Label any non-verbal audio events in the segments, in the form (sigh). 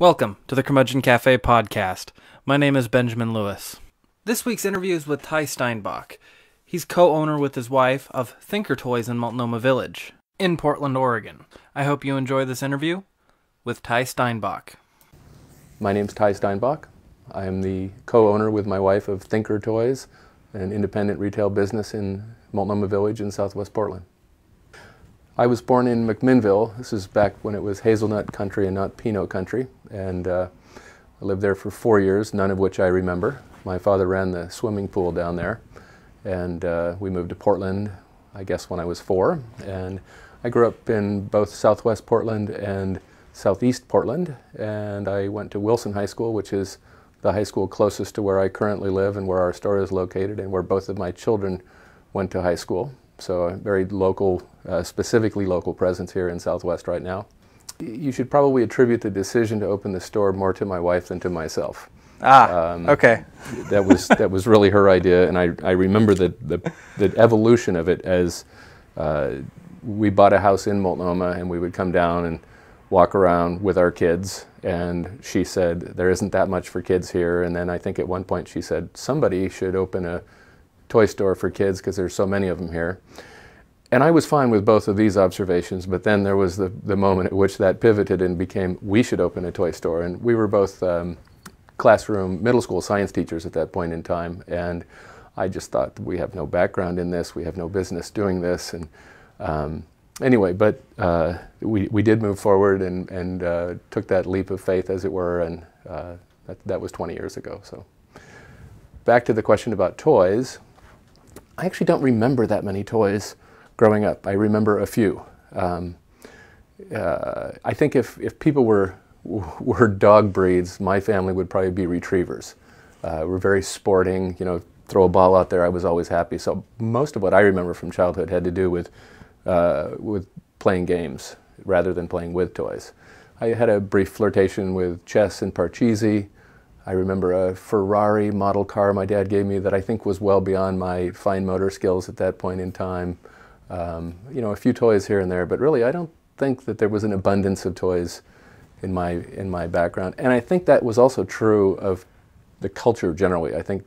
Welcome to the Curmudgeon Cafe podcast. My name is Benjamin Lewis. This week's interview is with Tye Steinbach. He's co owner with his wife of Thinker Toys in Multnomah Village in Portland, Oregon. I hope you enjoy this interview with Tye Steinbach. My name's Tye Steinbach. I am the co-owner with my wife of Thinker Toys, an independent retail business in Multnomah Village in southwest Portland. I was born in McMinnville. This is back when it was hazelnut country and not peanut country. And uh, I lived there for four years, none of which I remember. My father ran the swimming pool down there. And uh, we moved to Portland, I guess, when I was four. And I grew up in both southwest Portland and southeast Portland. And I went to Wilson High School, which is the high school closest to where I currently live and where our store is located, and where both of my children went to high school. So a very local, uh, specifically local presence here in Southwest right now. You should probably attribute the decision to open the store more to my wife than to myself. Ah, Um, okay. that was (laughs) that was really her idea, and I, I remember the, the, the evolution of it as uh, we bought a house in Multnomah, and we would come down and walk around with our kids, and she said there isn't that much for kids here, and then I think at one point she said somebody should open a toy store for kids because there's so many of them here. And I was fine with both of these observations, but then there was the, the moment at which that pivoted and became we should open a toy store. And we were both um, classroom middle school science teachers at that point in time. And I just thought we have no background in this, we have no business doing this. And um, anyway, but uh, we, we did move forward and, and uh, took that leap of faith, as it were, and uh, that, that was 20 years ago. So back to the question about toys. I actually don't remember that many toys growing up. I remember a few. Um, uh, I think if, if people were, (laughs) were dog breeds, my family would probably be retrievers. Uh, we're very sporting, you know, throw a ball out there, I was always happy. So most of what I remember from childhood had to do with, uh, with playing games rather than playing with toys. I had a brief flirtation with chess and Parcheesi. I remember a Ferrari model car my dad gave me that I think was well beyond my fine motor skills at that point in time. Um, you know, a few toys here and there, but really I don't think that there was an abundance of toys in my, in my background. And I think that was also true of the culture generally. I think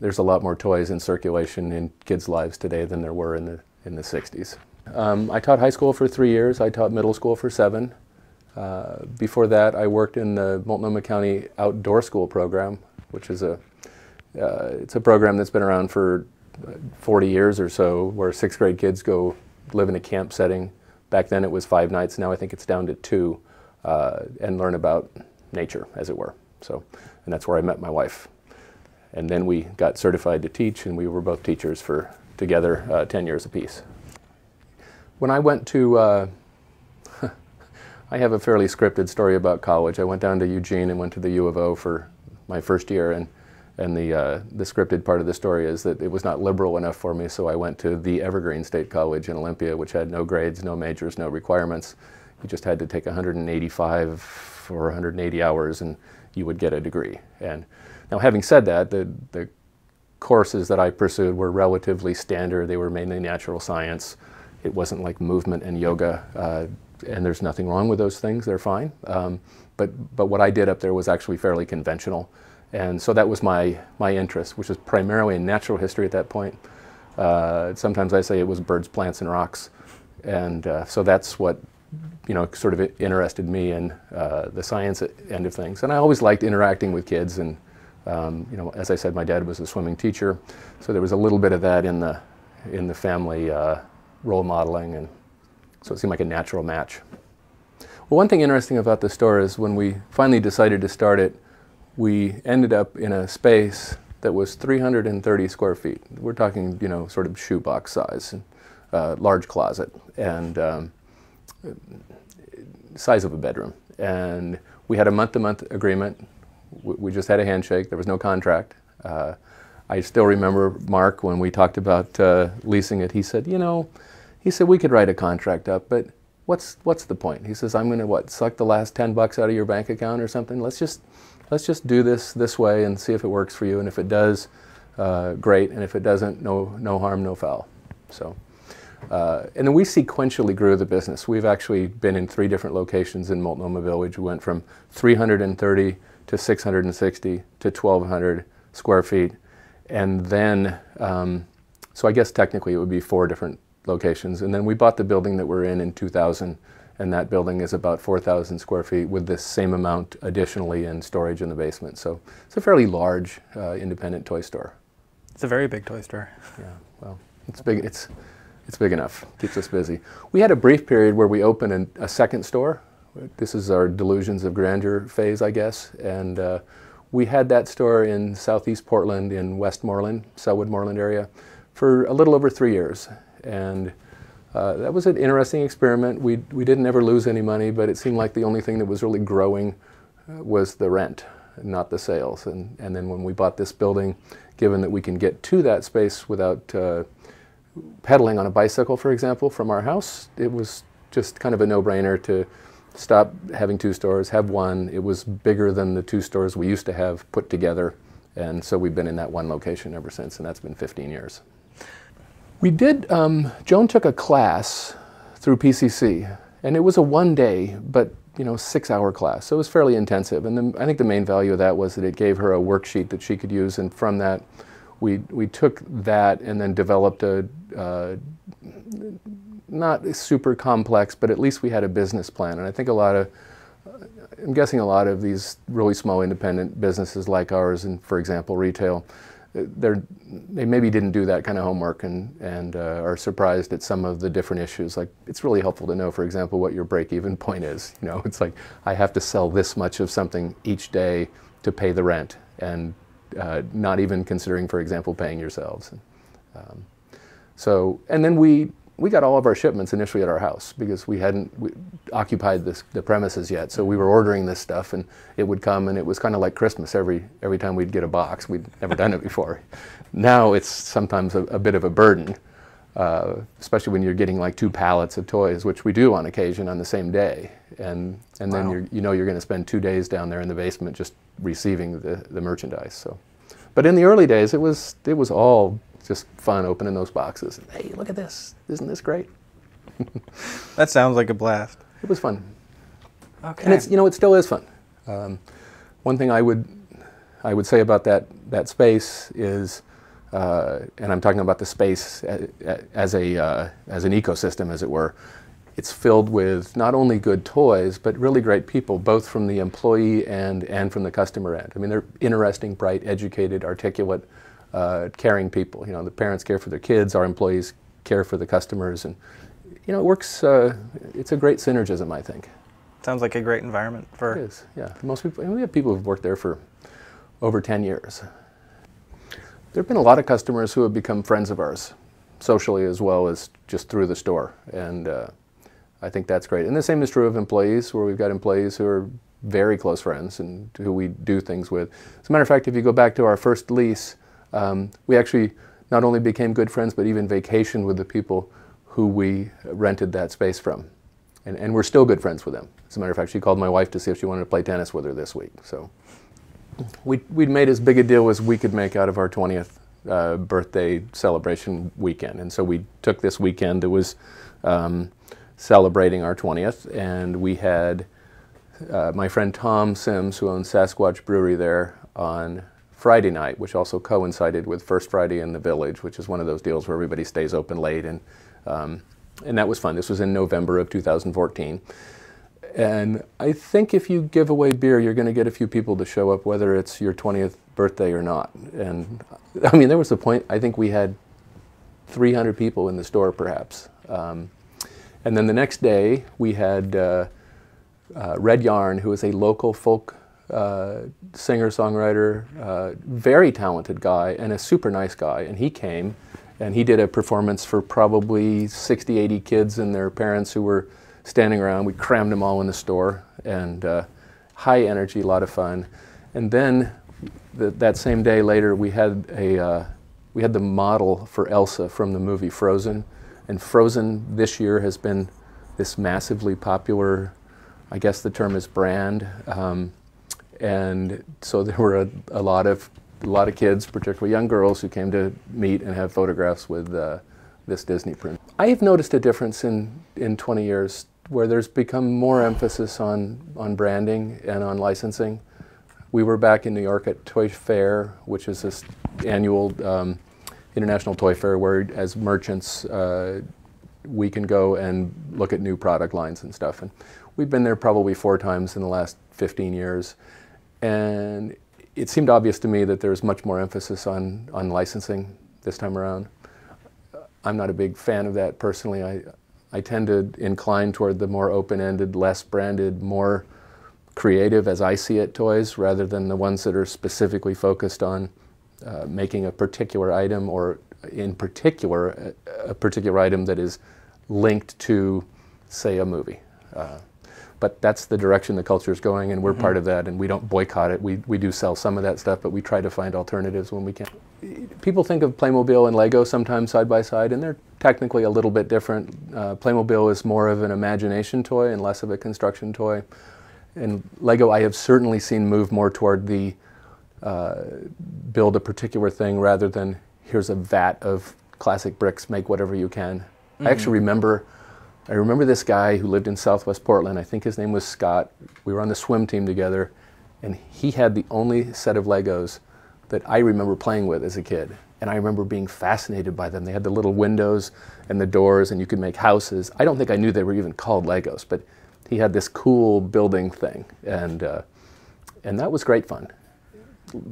there's a lot more toys in circulation in kids' lives today than there were in the, in the 60s. Um, I taught high school for three years. I taught middle school for seven. Uh, before that, I worked in the Multnomah County Outdoor School program, which is a uh, it's a program that's been around for 40 years or so, where sixth grade kids go live in a camp setting. Back then, it was five nights. Now I think it's down to two, uh, and learn about nature, as it were. So, and that's where I met my wife. And then we got certified to teach, and we were both teachers for together uh, 10 years apiece. When I went to uh, (laughs) I have a fairly scripted story about college. I went down to Eugene and went to the U of O for my first year, and and the uh, the scripted part of the story is that it was not liberal enough for me, so I went to the Evergreen State College in Olympia, which had no grades, no majors, no requirements. You just had to take 185 or 180 hours, and you would get a degree. And now, having said that, the the courses that I pursued were relatively standard. They were mainly natural science. It wasn't like movement and yoga. Uh, and there's nothing wrong with those things, they're fine. Um, but, but what I did up there was actually fairly conventional. And so that was my, my interest, which was primarily in natural history at that point. Uh, sometimes I say it was birds, plants, and rocks. And uh, so that's what, you know, sort of interested me in uh, the science end of things. And I always liked interacting with kids. And, um, you know, as I said, my dad was a swimming teacher. So there was a little bit of that in the, in the family uh, role modeling and so it seemed like a natural match. Well, one thing interesting about the store is when we finally decided to start it, we ended up in a space that was 330 square feet. We're talking, you know, sort of shoebox size, uh, large closet, and um, size of a bedroom. And we had a month-to-month agreement. We just had a handshake. There was no contract. Uh, I still remember Mark when we talked about uh, leasing it. He said, you know, he said we could write a contract up, but what's what's the point? He says I'm going to what suck the last ten bucks out of your bank account or something. Let's just let's just do this this way and see if it works for you. And if it does, uh, great. And if it doesn't, no no harm, no foul. So Uh, and then we sequentially grew the business. We've actually been in three different locations in Multnomah Village. We went from 330 to 660 to 1,200 square feet. And then, um, so I guess technically it would be four different locations. And then we bought the building that we're in in 2000, and that building is about 4,000 square feet with the same amount additionally in storage in the basement. So it's a fairly large uh, independent toy store. It's a very big toy store. Yeah, well, it's big. It's it's big enough. Keeps us busy. We had a brief period where we opened an, a second store. This is our delusions of grandeur phase, I guess, and uh, we had that store in southeast Portland, in Westmoreland, Sellwood Moreland area, for a little over three years, and. Uh, that was an interesting experiment. We, we didn't ever lose any money, but it seemed like the only thing that was really growing uh, was the rent, not the sales. And, and then when we bought this building, given that we can get to that space without uh, pedaling on a bicycle, for example, from our house, it was just kind of a no-brainer to stop having two stores, have one. It was bigger than the two stores we used to have put together, and so we've been in that one location ever since, and that's been 15 years. We did, um, Joan took a class through PCC, and it was a one day, but you know, six hour class. So it was fairly intensive. And the, I think the main value of that was that it gave her a worksheet that she could use. And from that, we, we took that and then developed a, uh, not super complex, but at least we had a business plan. And I think a lot of, I'm guessing a lot of these really small independent businesses like ours, and for example, retail, they're, they maybe didn't do that kind of homework and, and uh, are surprised at some of the different issues. Like it's really helpful to know, for example, what your break-even point is. You know, (laughs) it's like I have to sell this much of something each day to pay the rent, and uh, not even considering, for example, paying yourselves. Um, so, and then we we got all of our shipments initially at our house because we hadn't we occupied this, the premises yet. So we were ordering this stuff, and it would come, and it was kind of like Christmas every every time we'd get a box. We'd never done it (laughs) before. Now it's sometimes a, a bit of a burden, uh, especially when you're getting like two pallets of toys, which we do on occasion on the same day, and and then you you know you're going to spend two days down there in the basement just receiving the the merchandise. So, but in the early days, it was it was all just fun opening those boxes. Hey, look at this! Isn't this great? (laughs) that sounds like a blast. It was fun. Okay. And it's you know it still is fun. Um, one thing I would I would say about that that space is, uh, and I'm talking about the space as a uh, as an ecosystem, as it were. It's filled with not only good toys, but really great people, both from the employee end and from the customer end. I mean, they're interesting, bright, educated, articulate uh, caring people. You know, the parents care for their kids, our employees care for the customers, and you know, it works. Uh, it's a great synergism, I think. Sounds like a great environment for. It is, yeah. Most people, we have people who've worked there for over 10 years. There have been a lot of customers who have become friends of ours, socially as well as just through the store, and uh, I think that's great. And the same is true of employees, where we've got employees who are very close friends and who we do things with. As a matter of fact, if you go back to our first lease, um, we actually not only became good friends, but even vacationed with the people who we rented that space from. And, and we're still good friends with them. As a matter of fact, she called my wife to see if she wanted to play tennis with her this week. So we, we'd made as big a deal as we could make out of our 20th uh, birthday celebration weekend. And so we took this weekend that was um, celebrating our 20th, and we had uh, my friend Tom Sims, who owns Sasquatch Brewery there, on Friday night, which also coincided with First Friday in the Village, which is one of those deals where everybody stays open late, and um, and that was fun. This was in November of 2014, and I think if you give away beer, you're going to get a few people to show up, whether it's your 20th birthday or not. And I mean, there was a point. I think we had 300 people in the store, perhaps. Um, and then the next day, we had uh, uh, Red Yarn, who is a local folk uh, singer songwriter, uh, very talented guy, and a super nice guy. And he came and he did a performance for probably 60, 80 kids and their parents who were standing around. We crammed them all in the store and uh, high energy, a lot of fun. And then the, that same day later, we had a uh, we had the model for Elsa from the movie Frozen, and Frozen this year has been this massively popular. I guess the term is brand. Um, and so there were a, a, lot of a lot of kids, particularly young girls, who came to meet and have photographs with uh, this Disney print. I have noticed a difference in, in 20 years where there's become more emphasis on, on branding and on licensing. We were back in New York at Toy Fair, which is this annual um, international toy fair where, as merchants, uh, we can go and look at new product lines and stuff. And we've been there probably four times in the last 15 years. And it seemed obvious to me that there's much more emphasis on, on licensing this time around. I'm not a big fan of that personally. I, I tend to incline toward the more open-ended, less branded, more creative, as I see it, toys rather than the ones that are specifically focused on uh, making a particular item or, in particular, a, a, particular item that is linked to, say, a movie. Uh, but that's the direction the culture is going, and we're mm-hmm. part of that, and we don't boycott it. We, we do sell some of that stuff, but we try to find alternatives when we can. People think of Playmobil and Lego sometimes side by side, and they're technically a little bit different. Uh, Playmobil is more of an imagination toy and less of a construction toy. And Lego, I have certainly seen move more toward the uh, build a particular thing rather than here's a vat of classic bricks, make whatever you can. Mm-hmm. I actually remember I remember this guy who lived in Southwest Portland. I think his name was Scott. We were on the swim team together, and he had the only set of Legos that I remember playing with as a kid. And I remember being fascinated by them. They had the little windows and the doors, and you could make houses. I don't think I knew they were even called Legos, but he had this cool building thing, and uh, and that was great fun.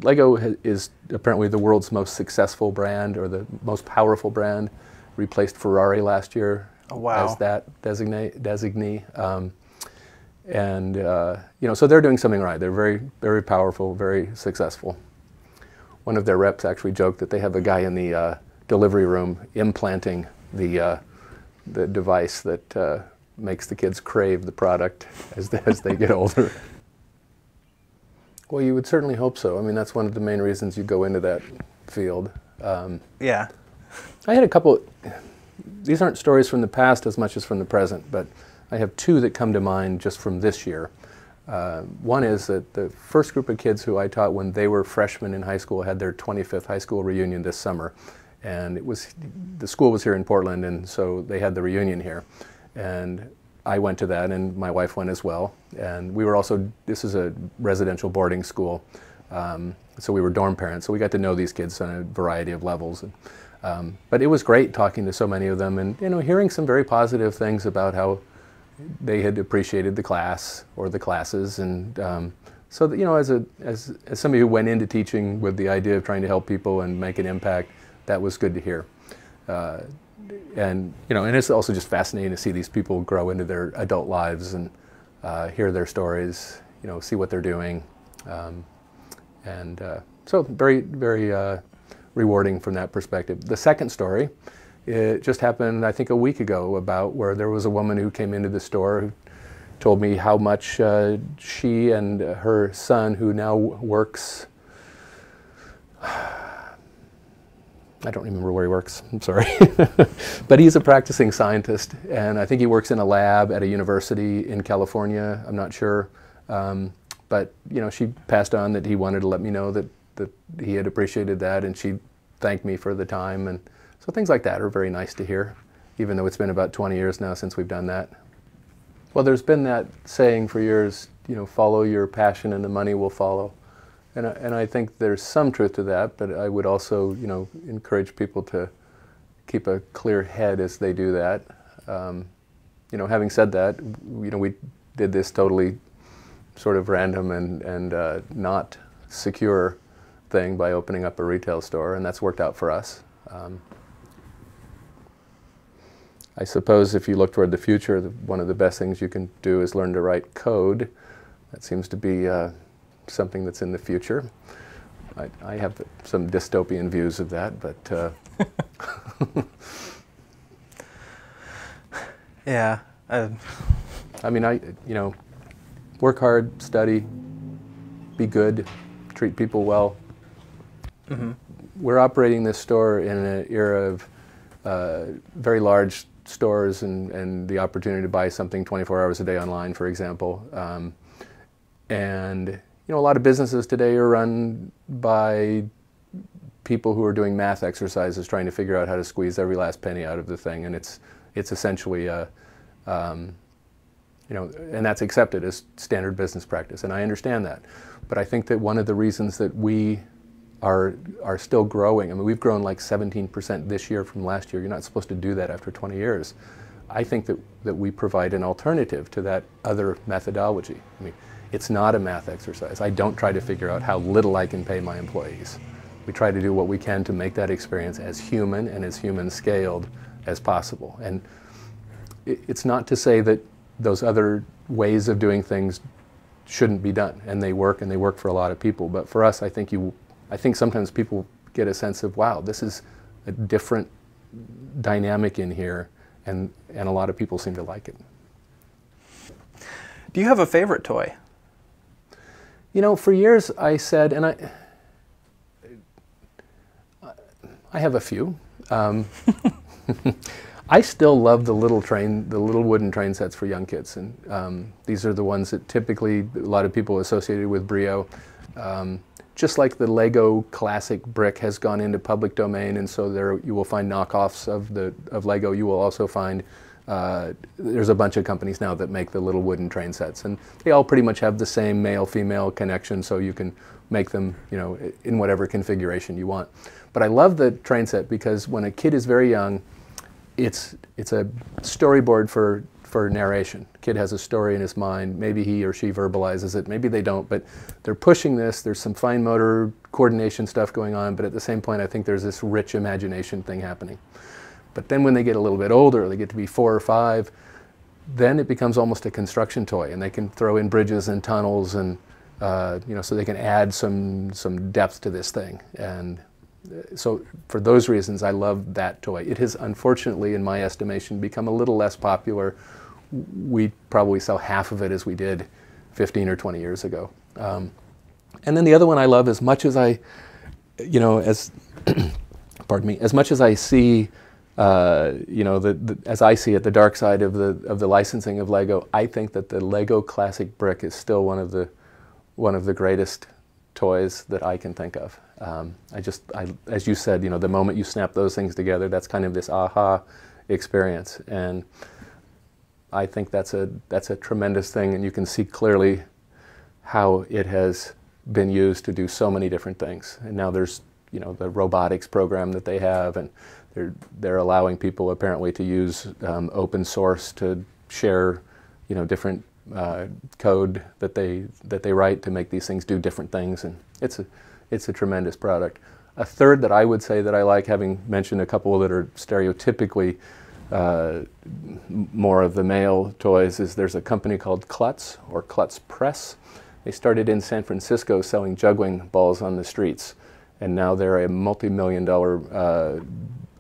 Lego is apparently the world's most successful brand or the most powerful brand. Replaced Ferrari last year oh, wow. as that designate, designee. Um, and uh, you know, so they're doing something right. They're very, very powerful, very successful. One of their reps actually joked that they have a guy in the uh, delivery room implanting the uh, the device that uh, makes the kids crave the product as they, (laughs) as they get older. Well, you would certainly hope so. I mean, that's one of the main reasons you go into that field. Um, yeah. I had a couple these aren't stories from the past as much as from the present, but I have two that come to mind just from this year. Uh, one is that the first group of kids who I taught when they were freshmen in high school had their 25th high school reunion this summer. And it was, the school was here in Portland, and so they had the reunion here. And I went to that, and my wife went as well. And we were also, this is a residential boarding school, um, so we were dorm parents, so we got to know these kids on a variety of levels. And, um, but it was great talking to so many of them and you know hearing some very positive things about how they had appreciated the class or the classes and um, so that, you know as a as, as somebody who went into teaching with the idea of trying to help people and make an impact that was good to hear. Uh, and you know and it's also just fascinating to see these people grow into their adult lives and uh, hear their stories you know see what they're doing. Um, and uh, so very very uh, rewarding from that perspective. The second story, it just happened, I think, a week ago about where there was a woman who came into the store who told me how much uh, she and her son, who now works, I don't remember where he works, I'm sorry, (laughs) but he's a practicing scientist, and I think he works in a lab at a university in California, I'm not sure. Um, but you know, she passed on that he wanted to let me know that that he had appreciated that, and she thanked me for the time. And so things like that are very nice to hear, even though it's been about 20 years now since we've done that. Well, there's been that saying for years, you know, follow your passion and the money will follow. And I, and I think there's some truth to that, but I would also, you know, encourage people to keep a clear head as they do that. Um, you know, having said that, you know, we did this totally sort of random and, and uh, not secure thing by opening up a retail store, and that's worked out for us. Um, I suppose if you look toward the future, the, one of the best things you can do is learn to write code. That seems to be uh, something that's in the future. I, I, have some dystopian views of that, but. Uh, (laughs) yeah. Uh, I mean, I you know, work hard, study, be good, treat people well. Mm-hmm. We're operating this store in an era of uh, very large stores and, and the opportunity to buy something 24 hours a day online, for example. Um, and you know, a lot of businesses today are run by people who are doing math exercises trying to figure out how to squeeze every last penny out of the thing, and it's it's essentially a, um, you know, and that's accepted as standard business practice, and I understand that. But I think that one of the reasons that we are are still growing. I mean, we've grown like 17% this year from last year. You're not supposed to do that after 20 years. I think that, that we provide an alternative to that other methodology. I mean, it's not a math exercise. I don't try to figure out how little I can pay my employees. We try to do what we can to make that experience as human and as human scaled as possible. And it, it's not to say that those other ways of doing things shouldn't be done, and they work, and they work for a lot of people. But for us, I think you, I think sometimes people get a sense of, wow, this is a different dynamic in here, and and a lot of people seem to like it. Do you have a favorite toy? You know, for years I said, and I, I have a few. Um, (laughs) I still love the little train, the little wooden train sets for young kids, and um, these are the ones that typically a lot of people associated with Brio. Um, just like the Lego classic brick has gone into public domain, and so there you will find knockoffs of the of Lego. You will also find uh, there's a bunch of companies now that make the little wooden train sets, and they all pretty much have the same male-female connection, so you can make them, you know, in whatever configuration you want. But I love the train set because when a kid is very young, it's it's a storyboard for for narration. Kid has a story in his mind. Maybe he or she verbalizes it. Maybe they don't. But they're pushing this. There's some fine motor coordination stuff going on. But at the same point, I think there's this rich imagination thing happening. But then when they get a little bit older, they get to be four or five, then it becomes almost a construction toy, and they can throw in bridges and tunnels, and uh, you know, so they can add some some depth to this thing. And so for those reasons, I love that toy. It has unfortunately, in my estimation, become a little less popular. We probably sell half of it as we did 15 or 20 years ago. Um, and then the other one I love, as much as I, you know, as (clears throat) pardon me, as much as I see, uh, you know, the, the, as I see it, the dark side of the of the licensing of Lego, I think that the Lego Classic Brick is still one of the one of the greatest toys that I can think of. Um, I just, I, as you said, you know, the moment you snap those things together, that's kind of this aha experience, and I think that's a that's a tremendous thing, and you can see clearly how it has been used to do so many different things. And now there's, you know, the robotics program that they have, and they're they're allowing people apparently to use um, open source to share, you know, different uh, code that they that they write to make these things do different things, and it's a it's a tremendous product. A third that I would say that I like, having mentioned a couple that are stereotypically uh, more of the male toys, is there's a company called Klutz or Klutz Press. They started in San Francisco selling juggling balls on the streets, and now they're a multi-million dollar uh,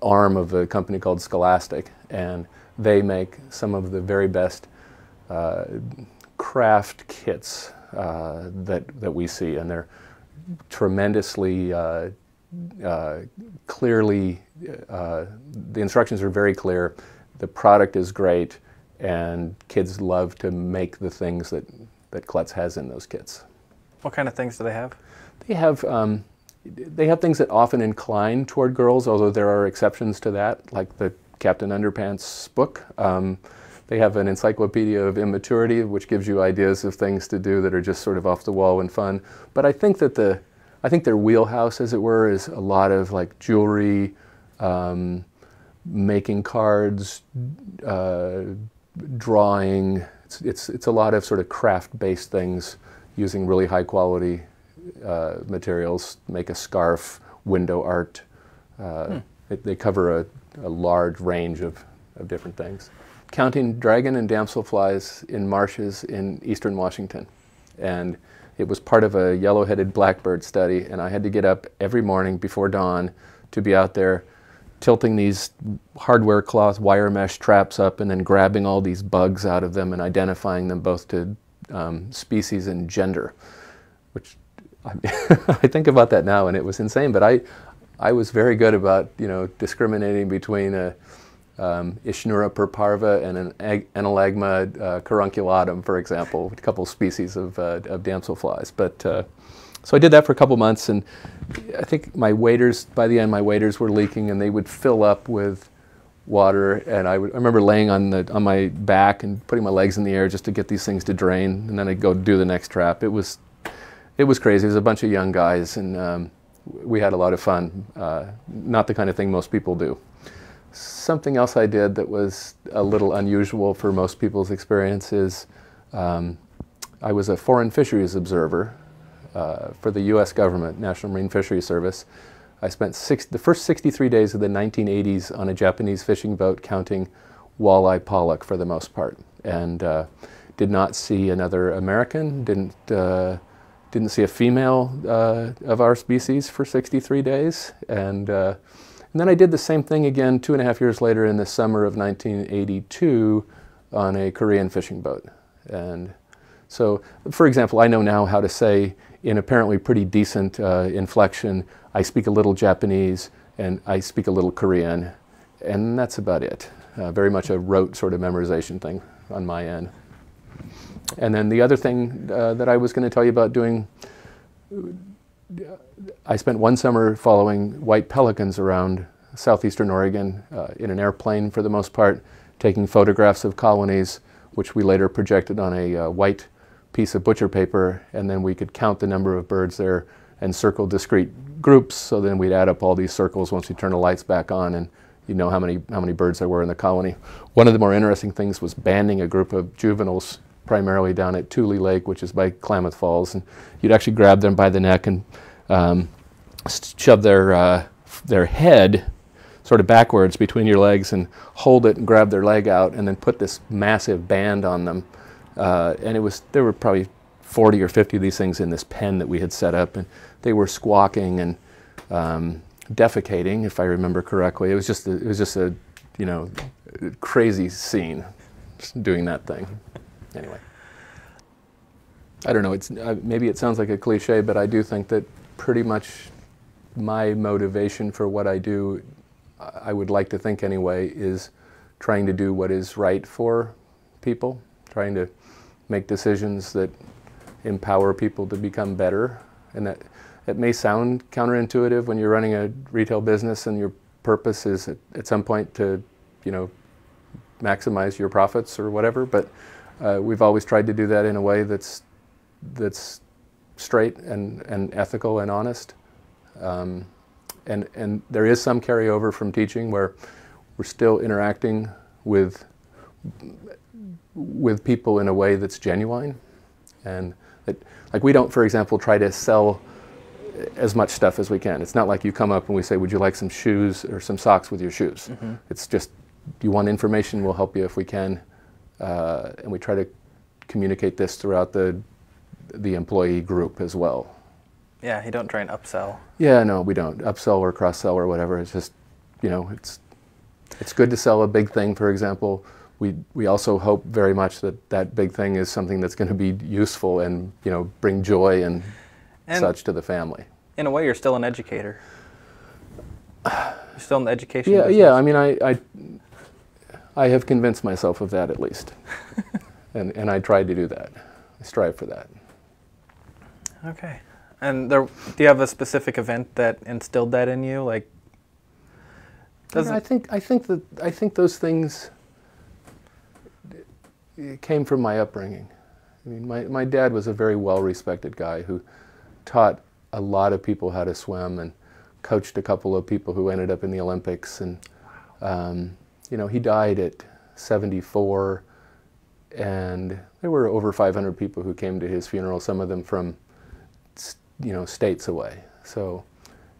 arm of a company called Scholastic, and they make some of the very best uh, craft kits uh, that that we see, and they're tremendously uh, clearly, uh, the instructions are very clear, the product is great, and kids love to make the things that, that Klutz has in those kits. What kind of things do they have? They have, um, they have things that often incline toward girls, although there are exceptions to that, like the Captain Underpants book. Um, they have an encyclopedia of immaturity, which gives you ideas of things to do that are just sort of off the wall and fun. But I think that the, I think their wheelhouse, as it were, is a lot of like jewelry, um, making cards, uh, drawing. It's, it's, it's a lot of sort of craft-based things using really high quality uh, materials, make a scarf, window art. Uh, hmm. they, they, cover a, a large range of, of different things counting dragon and damselflies in marshes in eastern Washington. And it was part of a yellow-headed blackbird study, and I had to get up every morning before dawn to be out there tilting these hardware cloth wire mesh traps up and then grabbing all these bugs out of them and identifying them both to um, species and gender, which I, (laughs) I think about that now and it was insane, but I, I was very good about, you know, discriminating between a, um, Ischnura perparva and an Enallagma uh, carunculatum, for example, a couple species of, uh, of damselflies. But uh, so I did that for a couple months, and I think my waders by the end my waders were leaking, and they would fill up with water. And I, would, I remember laying on the on my back and putting my legs in the air just to get these things to drain, and then I'd go do the next trap. It was it was crazy. It was a bunch of young guys, and um, we had a lot of fun. Uh, not the kind of thing most people do. Something else I did that was a little unusual for most people's experience is um, I was a foreign fisheries observer uh, for the U.S. government, National Marine Fisheries Service. I spent six, the first 63 days of the 1980s on a Japanese fishing boat counting walleye pollock for the most part, and uh, did not see another American. Didn't uh, didn't see a female uh, of our species for 63 days, and uh, and then I did the same thing again two and a half years later in the summer of 1982 on a Korean fishing boat, and so, for example, I know now how to say in apparently pretty decent uh, inflection, I speak a little Japanese and I speak a little Korean, and that's about it. Uh, very much a rote sort of memorization thing on my end. And then the other thing uh, that I was going to tell you about doing, I spent one summer following white pelicans around southeastern Oregon uh, in an airplane for the most part, taking photographs of colonies, which we later projected on a uh, white piece of butcher paper, and then we could count the number of birds there and circle discrete groups. So then we'd add up all these circles once we turn the lights back on, and you know how many how many birds there were in the colony. One of the more interesting things was banding a group of juveniles, primarily down at Tule Lake, which is by Klamath Falls, and you'd actually grab them by the neck and um, shove their uh, their head sort of backwards between your legs and hold it and grab their leg out and then put this massive band on them uh, and it was there were probably 40 or 50 of these things in this pen that we had set up, and they were squawking and um, defecating, if I remember correctly. It was just a, it was just a you know crazy scene, doing that thing. Anyway, I don't know. It's uh, maybe it sounds like a cliche, but I do think that pretty much my motivation for what I do, I would like to think anyway, is trying to do what is right for people, trying to make decisions that empower people to become better. And that it may sound counterintuitive when you're running a retail business and your purpose is at, at some point to, you know, maximize your profits or whatever. But uh, we've always tried to do that in a way that's that's straight and, and ethical and honest. Um, and, and there is some carryover from teaching where we're still interacting with with people in a way that's genuine and that like we don't for example try to sell as much stuff as we can it's not like you come up and we say would you like some shoes or some socks with your shoes mm-hmm. it's just you want information we'll help you if we can uh, and we try to communicate this throughout the the employee group as well yeah you don't try and upsell yeah no we don't upsell or cross sell or whatever it's just you know it's it's good to sell a big thing for example we, we also hope very much that that big thing is something that's going to be useful and you know bring joy and, and such to the family. In a way, you're still an educator. You're still in the education. Yeah, business. yeah. I mean, I, I, I have convinced myself of that at least, (laughs) and and I try to do that. I strive for that. Okay. And there, do you have a specific event that instilled that in you? Like, I think I think that I think those things came from my upbringing. I mean, my, my dad was a very well-respected guy who taught a lot of people how to swim and coached a couple of people who ended up in the Olympics. And, um, you know, he died at 74, and there were over 500 people who came to his funeral, some of them from, you know, states away. So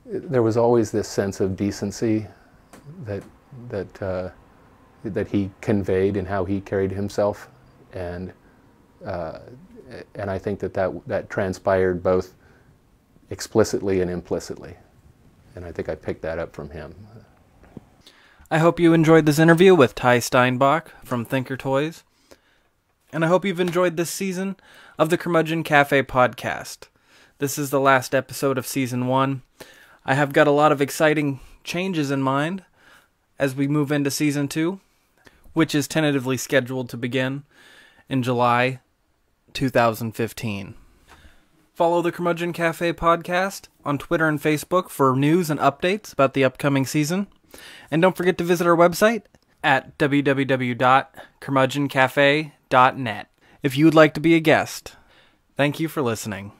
there was always this sense of decency that, that uh, that he conveyed in how he carried himself, and uh, and I think that, that that transpired both explicitly and implicitly, and I think I picked that up from him. I hope you enjoyed this interview with Tye Steinbach from Thinker Toys, and I hope you've enjoyed this season of the Curmudgeon Cafe podcast. This is the last episode of season one. I have got a lot of exciting changes in mind as we move into season two which is tentatively scheduled to begin in July 2015. Follow the Curmudgeon Cafe podcast on Twitter and Facebook for news and updates about the upcoming season. And don't forget to visit our website at www.curmudgeoncafe.net if you would like to be a guest. Thank you for listening.